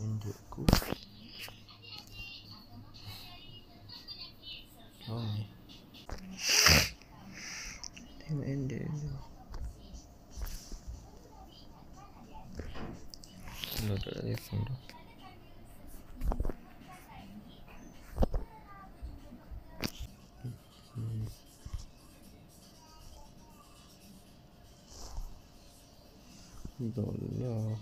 인도 있고 경험이 팀 엔드 일로들 하겠습니다. 이거는요.